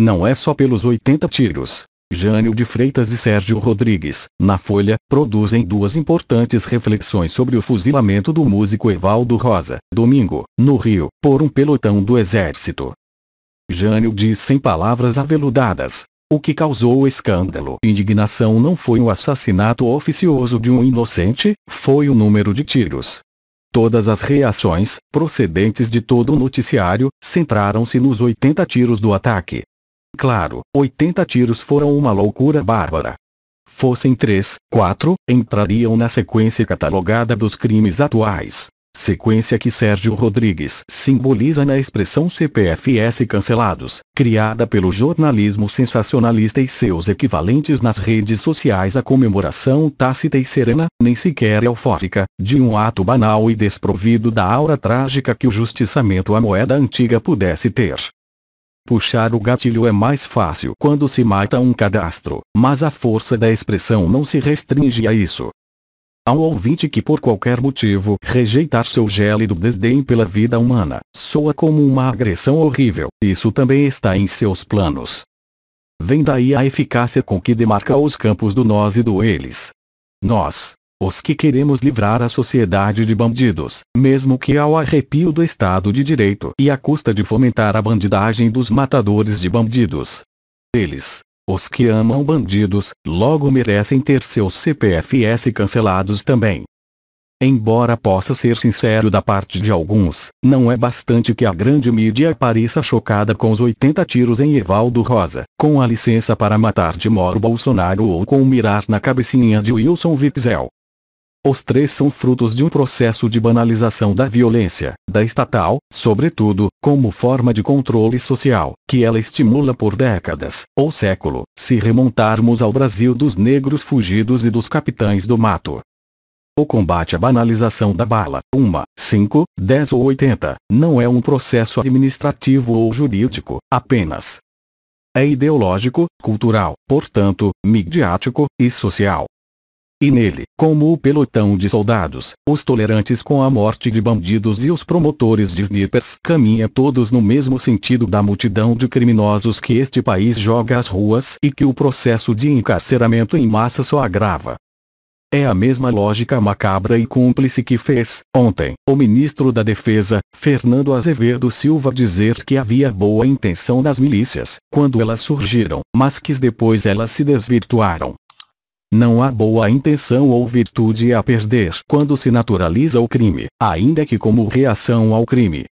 não é só pelos 80 tiros. Jânio de Freitas e Sérgio Rodrigues, na Folha, produzem duas importantes reflexões sobre o fuzilamento do músico Evaldo Rosa, domingo, no Rio, por um pelotão do Exército. Jânio diz sem palavras aveludadas. O que causou escândalo e indignação não foi o assassinato oficioso de um inocente, foi o número de tiros. Todas as reações, procedentes de todo o noticiário, centraram-se nos 80 tiros do ataque. Claro, 80 tiros foram uma loucura bárbara. Fossem 3, 4, entrariam na sequência catalogada dos crimes atuais. Sequência que Sérgio Rodrigues simboliza na expressão CPFS cancelados, criada pelo jornalismo sensacionalista e seus equivalentes nas redes sociais. A comemoração tácita e serena, nem sequer eufórica, de um ato banal e desprovido da aura trágica que o justiçamento à moeda antiga pudesse ter. Puxar o gatilho é mais fácil quando se mata um cadastro, mas a força da expressão não se restringe a isso. Ao ouvinte que por qualquer motivo rejeitar seu gélido desdém pela vida humana, soa como uma agressão horrível, isso também está em seus planos. Vem daí a eficácia com que demarca os campos do nós e do eles. Nós, os que queremos livrar a sociedade de bandidos, mesmo que ao arrepio do Estado de Direito e à custa de fomentar a bandidagem dos matadores de bandidos. Eles, os que amam bandidos, logo merecem ter seus CPFS cancelados também. Embora possa ser sincero da parte de alguns, não é bastante que a grande mídia pareça chocada com os 80 tiros em Evaldo Rosa, com a licença para matar de Moro Bolsonaro ou com o mirar na cabecinha de Wilson Witzel. Os três são frutos de um processo de banalização da violência, da estatal, sobretudo, como forma de controle social, que ela estimula por décadas, ou século, se remontarmos ao Brasil dos negros fugidos e dos capitães do mato. O combate à banalização da bala, 1, 5, 10 ou 80, não é um processo administrativo ou jurídico, apenas. É ideológico, cultural, portanto, midiático e social. E nele, como o pelotão de soldados, os tolerantes com a morte de bandidos e os promotores de snipers caminha todos no mesmo sentido da multidão de criminosos que este país joga às ruas e que o processo de encarceramento em massa só agrava. É a mesma lógica macabra e cúmplice que fez, ontem, o ministro da Defesa, Fernando Azevedo Silva dizer que havia boa intenção nas milícias, quando elas surgiram, mas que depois elas se desvirtuaram, não há boa intenção ou virtude a perder quando se naturaliza o crime, ainda que como reação ao crime,